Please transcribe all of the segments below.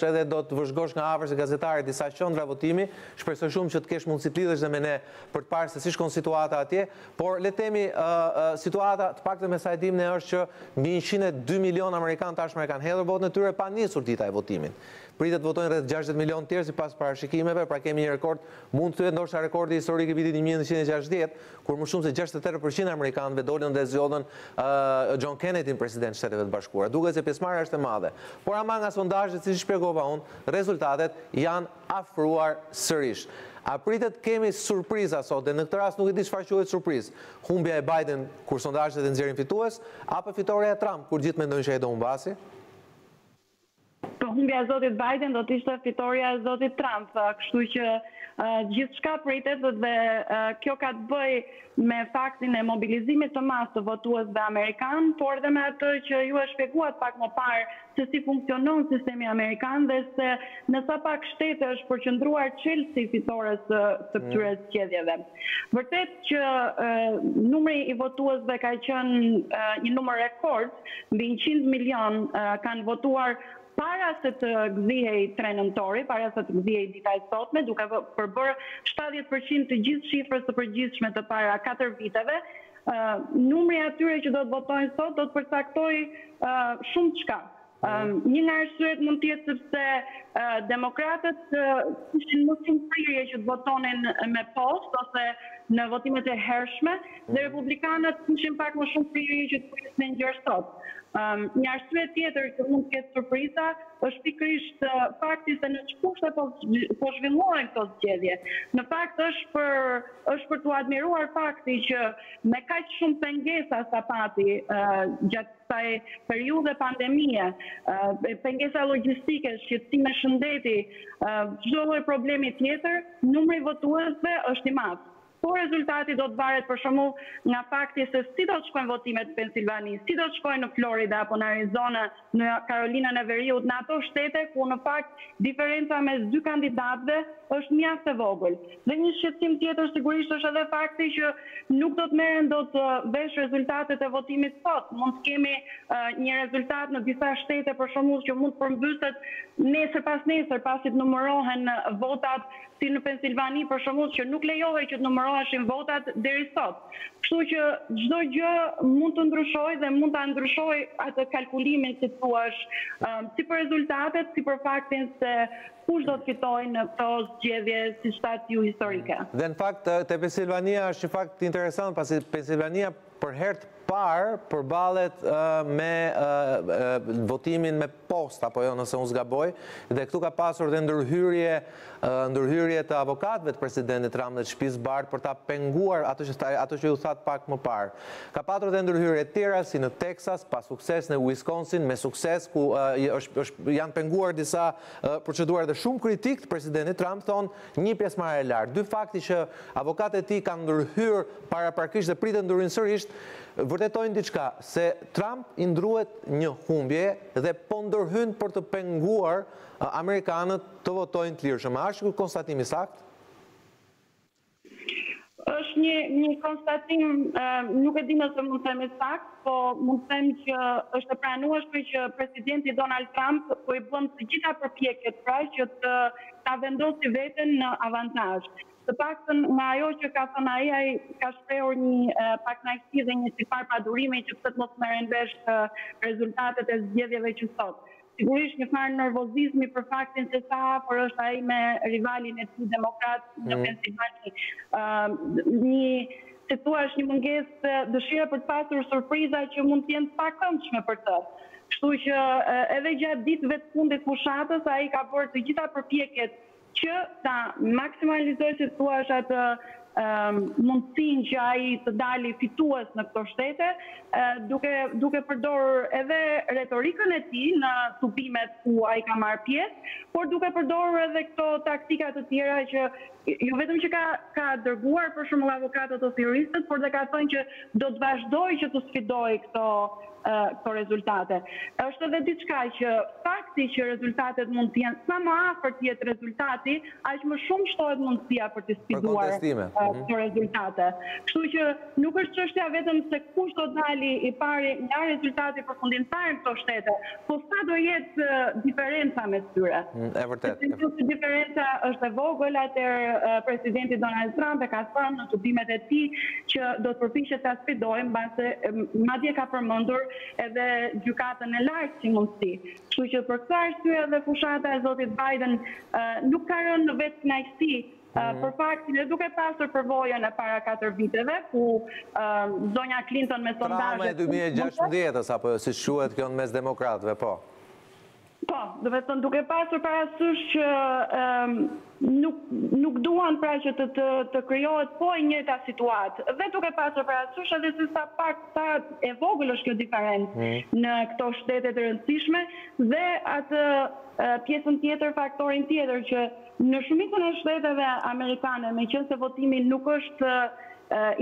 edhe do të vëzhgosh nga afër si gazetare disa qendra votimi, shpresoj shumë që të kesh mundësi të lidhesh dhe me ne për të parë se si shkon situata atje, por le të themi situata, të paktën me sa e dimë ne është që mbi njëqind e dy milionë amerikanë tashmë e kanë hedhur votën e tyre, pa nisur dita e votimit. Pritet të votojnë rreth gjashtëdhjetë milionë tjerë sipas parashikimeve, pra kemi një rekord, mund të jetë ndoshta rekordi historik i vitit një mijë e nëntëqind e gjashtëdhjetë, kur më shumë se gjashtëdhjetë e tre për qind e amerikanëve dolën dhe zgjodhën John Kennedy-n president të Shteteve të Bashkuara. Duket se pjesëmarrja është e madhe. Por ama nga sondazhet, siç shpjegova unë, rezultatet janë afruar sërish. A pritet të kemi surpriza sot dhe në këtë rast nuk e di çfarë quhet surprizë, humbja e Biden kur sondazhet e nxjerrin fitues, apo fitorja e Trump kur gjithë mendojnë që ai do humbasi? Po humbja e zotit Biden do të ishte fitorja e zotit Trump, kështu që gjithçka pritet dhe kjo ka të bëjë me faktin e mobilizimit të madh të votuesve amerikanë, por edhe me atë që ju e shpjeguat pak më parë se si funksionon sistemi amerikan dhe se në sa pak shtete është përqendruar çelësi i fitores së këtyre zgjedhjeve. Vërtet që numri i votuesve ka qenë një numër rekord, mbi njëqind milionë kanë votuar para se të gdhihej tre nëntori, para se të gdhihej dita e sotme, duke përbërë shtatëdhjetë për qind të gjithë shifrës së përgjithshme të para katër viteve. Numri i atyre që do të votojnë sot do të përcaktojë shumëçka. Një nga arsyet mund të jetë sepse demokratët kishin më shumë prirje që të votonin me post ose në votimet e hershme dhe mhm. republikanët kishin pak më shumë prirje që të prisnin gjer sot. Një arsye tjetër që mund të ketë surpriza është pikërisht fakti se në ç'kushte po zhvillohen këto zgjedhje. Në fakt është për është për t'u admiruar fakti që me kaq shumë pengesa sa pati gjatë kësaj periudhe pandemie, pengesa logjistike, shqetësime shëndeti, çdo lloj problemi tjetër, numri i votuesve është i madh. Po rezultati do të varet për shembull nga fakti se si do të shkojnë votimet në Pensilvani, si do të shkojnë në Florida apo në Arizona, në Karolinën e Veriut, në ato shtete ku në fakt diferenca mes dy kandidatëve është mjaft e vogël. Dhe një shqetësim tjetër sigurisht është edhe fakti që nuk do të merren dot vesh rezultatet e votimit sot. Mund të kemi një rezultat në disa shtete për shembull që mund të përmbyset nesër pasnesër pasi të numërohen votat si në Pensilvani për shembull që nuk lejohej që të numëroheshin votat deri sot. Kështu që çdo gjë mund të ndryshojë dhe mund ta ndryshojë atë kalkulimin si të thuash si për rezultatet si për faktin se Kush do të fitojë në këto zgjedhje, siç thatë ju, historike? Dhe në fakt, te Pensilvania është një fakt interesant, pasi Pensilvania për herë të parë përballet me votimin me postë, apo jo, nëse unë s'gaboj, dhe këtu ka pasur dhe ndërhyrje, ndërhyrje të avokatëve të presidentit Trump dhe të Shtëpisë Bardhë për ta penguar atë që atë që ju thatë pak më parë. Ka patur dhe ndërhyrje të tjera si në Texas, pa sukses në Wisconsin, me sukses ku është, është janë penguar disa procedura dhe shumë kritikë të Presidentit Trump thonë një pjesëmarrje e lartë. Dy fakti që avokatët e tij kanë ndërhyrë paraprakisht dhe pritet të ndërhyjnë sërisht vërtetojnë diçka, se Trump i druhet një humbjeje dhe po ndërhyn për të penguar amerikanët të votojnë të lirshëm. A është ky konstatim i saktë? Është një një konstatim, nuk e di nëse mund të them i saktë, po mund të them që është e pranueshme që presidenti Donald Trump po i bën të gjitha përpjekjet pra që të ta vendosë veten në avantazh. Të paktën nga ajo që ka thënë ai, ai ka shprehur një pakënaqësi dhe një si farë padurimi që pse të mos merren vesh rezultatet e zgjedhjeve që sot. Sigurisht një farë nervozizmi për faktin se sa afër është ai me rivalin e tij demokrat në mhm. Pensilvani. Ëh, një si të thuash është një mungesë dëshira për të pasur surpriza që mund të jenë të pakëndshme për të. Kështu që edhe gjatë ditëve të fundit të fushatës ai ka bërë të gjitha përpjekjet që ta maksimalizojë si të thuash atë mundësinë që ai të dali fitues në këto shtete, duke duke përdorur edhe retorikën e tij në tubimet ku ai ka marrë pjesë, por duke përdorur edhe këto taktika të tjera që jo vetëm që ka ka dërguar për shembull avokatët ose juristët, por dhe ka thënë që do të vazhdojë që t'i sfidojë këto këto rezultate. Është edhe diçka që fakti që rezultatet mund të jenë sa më afër të jetë rezultati, aq më shumë shtohet mundësia për t'i sfiduar këto rezultate. Kështu që nuk është çështja vetëm se kush do dali i pari nga rezultati përfundimtar në këto shtete, po sa do jetë diferenca mes tyre. Mm, e vërtetë. Sepse nëse diferenca është e vogël, atëherë presidenti Donald Trump e ka thënë në tubimet e tij që do të përpiqet ta sfidojë mbase, madje ka përmendur edhe gjykatën e lartë si mundësi. Kështu që për këtë arsye edhe fushata e zotit Biden nuk ka rënë në vetëkënaqësi mhm. për faktin e duke pasur përvojën e para 4 viteve ku zonja Clinton me sondazhe Trauma e 2016-s apo siç quhet kjo në mes demokratëve, po. Po, domethënë duke pasur parasysh që nuk nuk duan pra që të të, të krijohet po e njëjta situatë dhe duke pasur parasysh edhe se sa pak sa e vogël është kjo diferencë mm. në këto shtete të rëndësishme dhe atë pjesën tjetër, faktorin tjetër që Në shumicën e shteteve amerikane, meqenëse votimi nuk është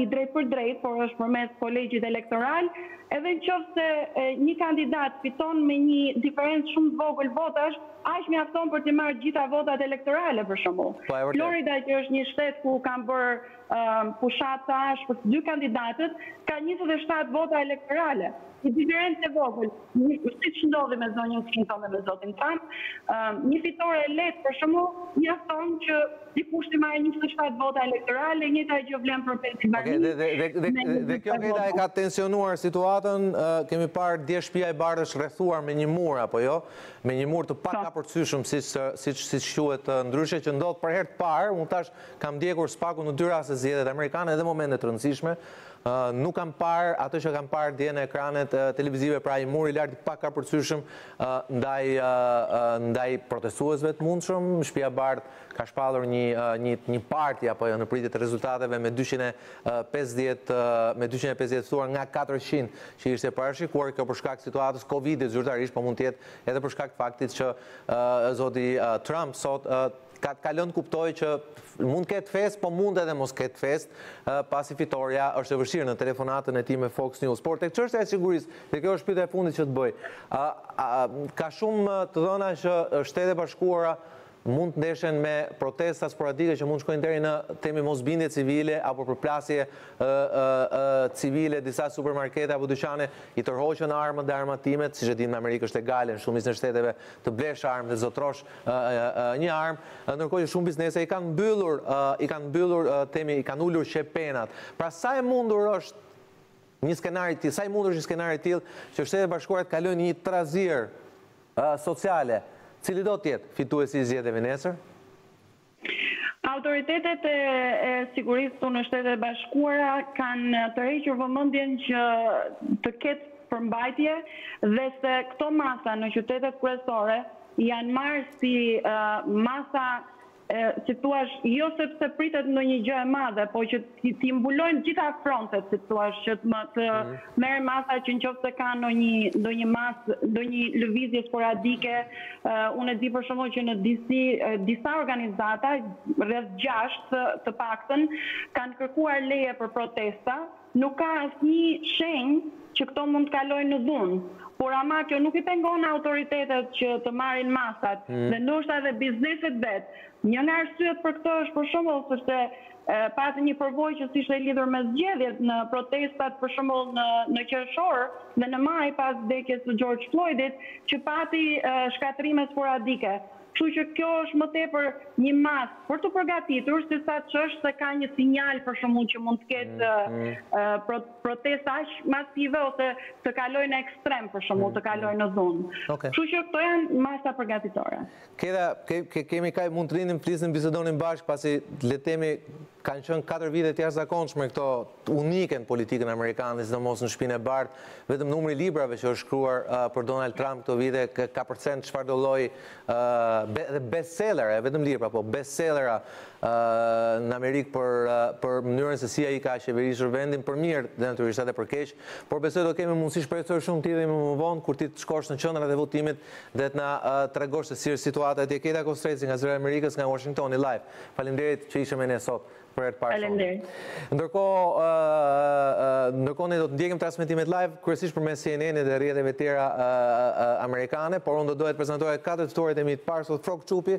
i drejtpërdrejtë, por është përmes kolegjit elektoral, edhe në qoftë se një kandidat fiton me një diferencë shumë të vogël votash, aq mjafton për të marrë të gjitha votat elektorale, për shembull. Florida që është një shtet ku kanë bërë fushata të ashpër të dy kandidatët, ka njëzet e shtatë vota elektorale. Një diferencë e vogël, siç ndodhi me zonjën Clinton dhe me zotin Trump, një fitore e lehtë për shembull, mjafton që dikush të marrë njëzet e shtatë vota elektorale, e njëjta gjë vlen për Pensilvaninë. Okej, dhe dhe dhe dhe dhe kjo Greta e ka tensionuar situatën, kemi parë dje Shtëpia e Bardhë është rrethuar me një mur apo jo, me një mur të pakapërcyeshëm siç siç siç quhet ndryshe që ndodh për herë të parë, unë thash Kam ndjekur së paku në dy raste zgjedhjet amerikane dhe momente të rëndësishme. Nuk kam parë atë që kam parë dje në ekranet televizive, pra një mur i lartë i pakapërcyeshëm ndaj ndaj protestuesve të mundshëm. Shtëpia e Bardhë ka shpallur një një një parti apo jo në pritje të rezultateve me dyqind e pesëdhjetë me dyqind e pesëdhjetë të ftuar nga katërqind që ishte parashikuar. Kjo për shkak të situatës Covid-it zyrtarisht, po mund të jetë edhe për shkak të faktit që zoti Trump sot Ka lënë të kuptojë që mund të ketë festë, po mund edhe mos ketë festë, pasi fitorja është e vështirë në telefonatën e tij me Fox News. Por tek çështja e sigurisë, dhe kjo është pyetja e fundit që të bëj, ka shumë të dhëna që Shtetet e Bashkuara mund të ndeshen me protesta sporadike që mund të shkojnë deri në të themi mosbindje civile apo përplasje civile, disa supermarkete apo dyqane i tërhoqën armët dhe armatimet, siç e dimë në Amerikë është legale, në shumicën e shteteve të blesh armë e të zotërosh një armë, ndërkohë që shumë biznese i kanë mbyllur, i kanë mbyllur, themi, i kanë ulur qepenat. Pra sa e mundur është një skenar i tillë, sa i mundur është një skenar i tillë që Shtetet e Bashkuara të kalojnë në një trazirë sociale, cilido të jetë fituesi i zgjedhjeve nesër? Autoritetet e sigurisë këtu në Shtetet e Bashkuara kanë tërhequr vëmendjen që të ketë përmbajtje dhe se këto masa në qytetet kryesore janë marrë si masa si të thuash jo sepse pritet ndonjë gjë e madhe, po që T'i mbulojnë gjitha frontet, si të thuash, që të më të mm. merren masa që në qoftë se ka ndonjë ndonjë masë, ndonjë lëvizje sporadike, uh, unë e di për shembull që në disi uh, disa organizata rreth 6 të, të paktën kanë kërkuar leje për protesta, nuk ka asnjë shenjë që këto mund të kalojnë në dhunë. Por ama kjo nuk i pengon autoritetet që të marrin masat mm. dhe ndoshta edhe bizneset vetë. Një nga arsyet për këto është për shembull sepse Pati një përvojë që s'ishte e lidhur me zgjedhjet, në protestat për shembull në në qershor dhe në maj pas vdekjes së Xhorxh Flojdit, që pati shkatërrime sporadike. Kështu që kjo është më tepër një masë për t'u përgatitur sesa ç'është se ka një sinjal për shembull që mund të ketë protesta aq masive ose të kalojë në ekstrem për shembull, të kalojë në dhunë. Kështu që këto janë masa përgatitore. Keida, ke, kemi kaq mund të rrinim, flisnim, bisedonim bashkë, pasi le të themi kanë qenë 4 vite të jashtëzakonshme këto unike në politikën amerikane, sidomos në Shtëpinë e Bardhë, vetëm numri i librave që është shkruar për Donald Trump këto vite, ka përcen çfarëdolloj dhe bestsellera, jo vetëm libra, po bestsellera në Amerikë për, për mënyrën se si ai ka qeverishur vendin për mirë dhe natyrisht edhe për keq, Por besoj do kemi mundësi shpresoj shumë ti dhe më vonë kur ti të shkosh në qendrat e votimit dhe të na tregosh se si është situata atje Keida Kostreci nga Zëri i Amerikës nga Uashingtoni live. Faleminderit që ishe me ne sot për herë të parë sonte. Faleminderit. Ndërkohë ndërkohë ne do të ndjekim transmetimet live kryesisht përmes CNN-it dhe rrjeteve të tjera amerikane, por unë do doja të prezantoja katër të ftuarit e mi të parë sot Frrok Çupi,